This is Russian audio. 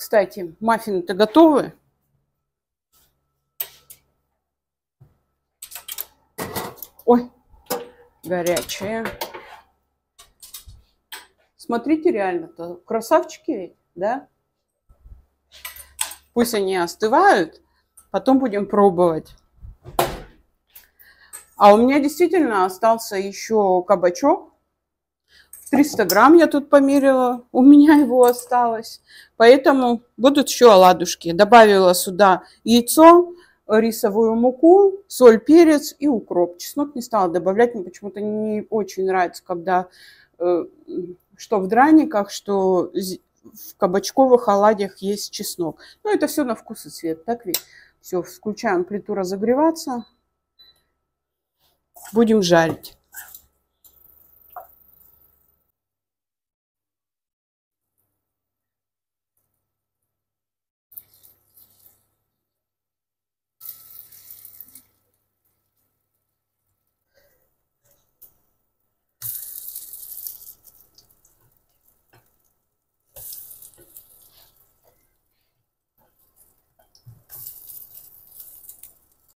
Кстати, маффины-то готовы. Ой, горячие. Смотрите, реально-то красавчики да? Пусть они остывают, потом будем пробовать. А у меня действительно остался еще кабачок. 300 грамм я тут померила, у меня его осталось. Поэтому будут еще оладушки. Добавила сюда яйцо, рисовую муку, соль, перец и укроп. Чеснок не стала добавлять, мне почему-то не очень нравится, когда э, что в драниках, что в кабачковых оладьях есть чеснок. Но это все на вкус и цвет, так ведь? Все, включаем плиту разогреваться. Будем жарить.